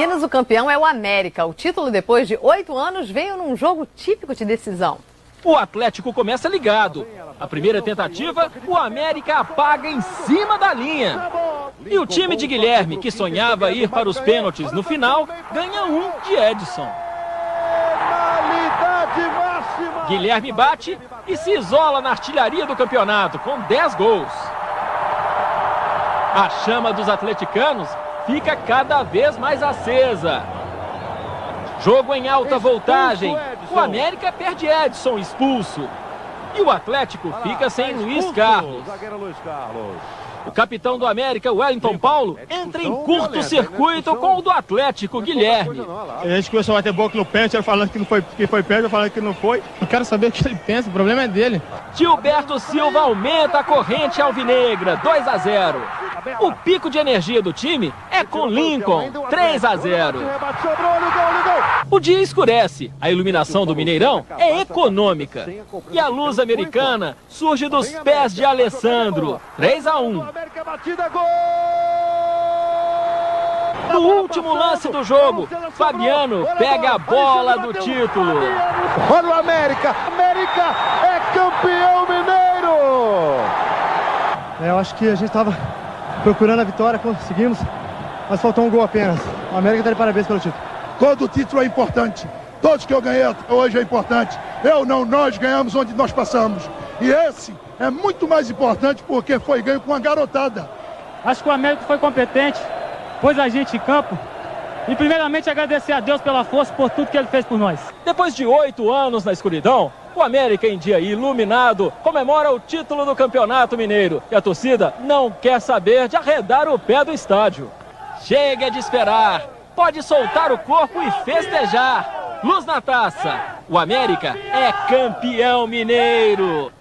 Minas, o campeão é o América. O título, depois de oito anos, veio num jogo típico de decisão. O Atlético começa ligado. A primeira tentativa, o América apaga em cima da linha. E o time de Guilherme, que sonhava ir para os pênaltis no final, ganha um de Edson. Guilherme bate e se isola na artilharia do campeonato com 10 gols. A chama dos atleticanos fica cada vez mais acesa. Jogo em alta voltagem. O América perde Edson expulso. E o Atlético fica sem Luiz Carlos. O capitão do América, Wellington Paulo, entra em curto-circuito com o do Atlético, Guilherme. A gente começou a bater boca no pênalti, ele falando que não foi, que foi pênalti, falando que não foi. Não quero saber o que ele pensa, o problema é dele. Gilberto Silva aumenta a corrente alvinegra, 2 a 0. O pico de energia do time é com Lincoln, 3 a 0. O dia escurece, a iluminação do Mineirão é econômica. E a luz americana surge dos pés de Alessandro, 3 a 1. No último lance do jogo, Fabiano pega a bola do título. Olha o América, América é campeão mineiro! É, eu acho que a gente estava procurando a vitória, conseguimos, mas faltou um gol apenas. O América está de parabéns pelo título. Todo título é importante. Todos que eu ganhei hoje é importante. Eu não, nós ganhamos onde nós passamos. E esse é muito mais importante porque foi ganho com a garotada. Acho que o América foi competente, pôs a gente em campo. E primeiramente agradecer a Deus pela força, por tudo que ele fez por nós. Depois de oito anos na escuridão, o América em dia iluminado comemora o título do Campeonato Mineiro. E a torcida não quer saber de arredar o pé do estádio. Chega de esperar. Pode soltar o corpo e festejar. Luz na taça. O América é campeão mineiro.